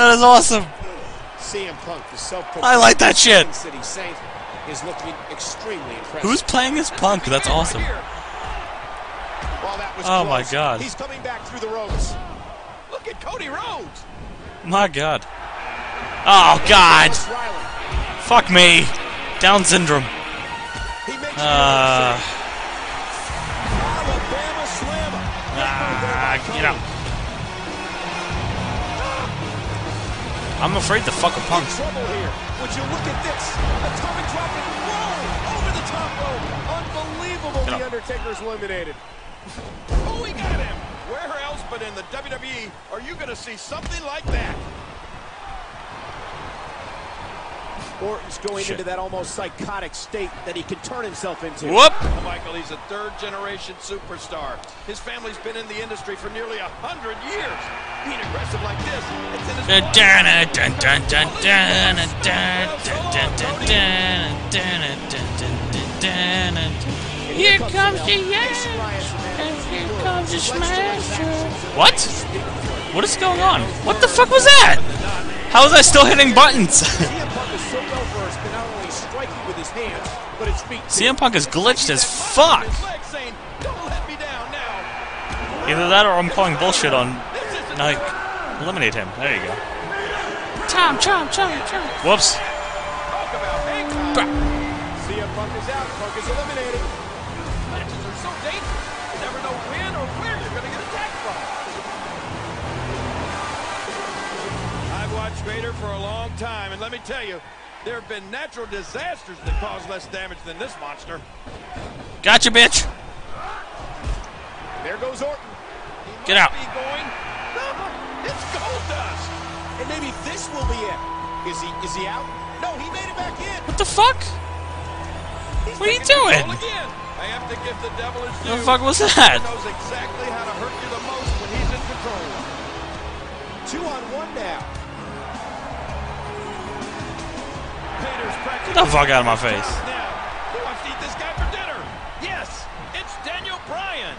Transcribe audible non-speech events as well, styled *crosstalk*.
That is awesome. CM Punk, the self I like that shit. City Saint, is looking extremely impressive. Who's playing as Punk? That's awesome. While that was Oh my God. He's coming back through the ropes. Look at Cody Rhodes. My God. Oh God. Fuck me. Down syndrome. Uh. the Alabama Slammer. Ah, get out. I'm afraid to fuck a punk. Trouble here. Would you look at this? Atomic drop and roll over the top rope. Unbelievable. Get The up. Undertaker's eliminated. *laughs* Oh, we got him. Where else but in the WWE are you going to see something like that? Orton's going Shit. into that almost psychotic state that he can turn himself into. Whoop. Oh, Michael, he's a third-generation superstar. His family's been in the industry for nearly a hundred years being aggressive like this, it's in his Here comes the yes. What? What is going on? What the fuck was that? How is I still hitting buttons? CM Punk is glitched as fuck. Either that or I'm calling bullshit on this eliminate him. There you go. Chomp, chomp, chomp, chomp. Whoops. talk about big time. CM Punk is out. Punk is eliminated. Matches are so dangerous. You never know when or where you're going to get attacked from. I've watched Vader for a long time, and let me tell you, there have been natural disasters that cause less damage than this monster. Gotcha, bitch. There goes Orton. He Get might out maybe this will be it. Is he is he out? No, he made it back in. What the fuck? He's what are you doing? The, the fuck was that? Exactly Two on one now. Get the fuck out of my face. Yes, it's Daniel Bryan.